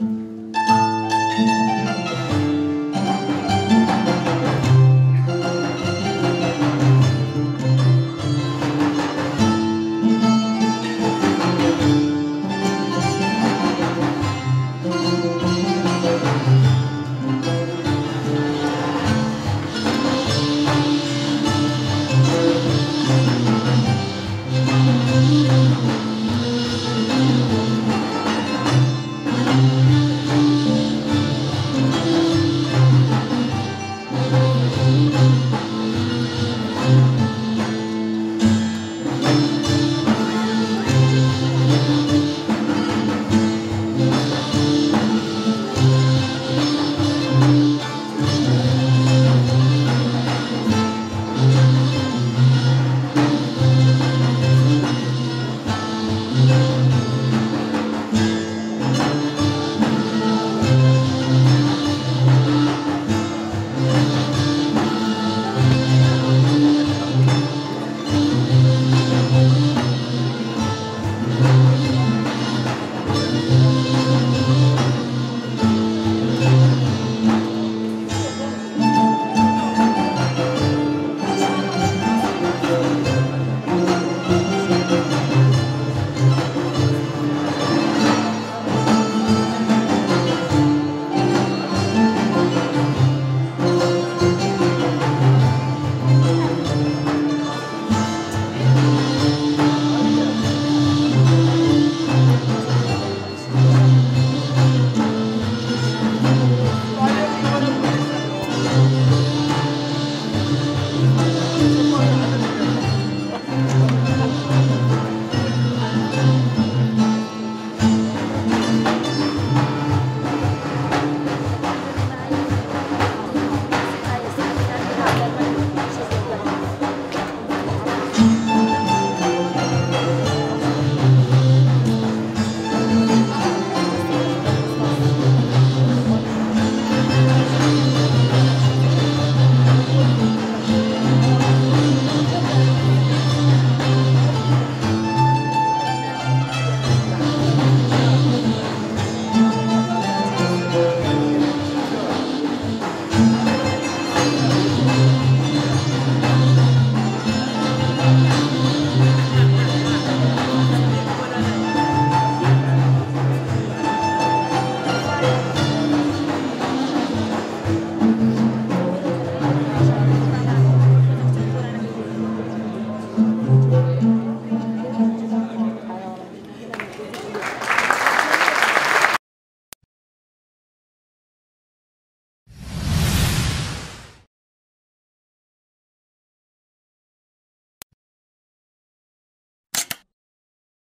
Bye.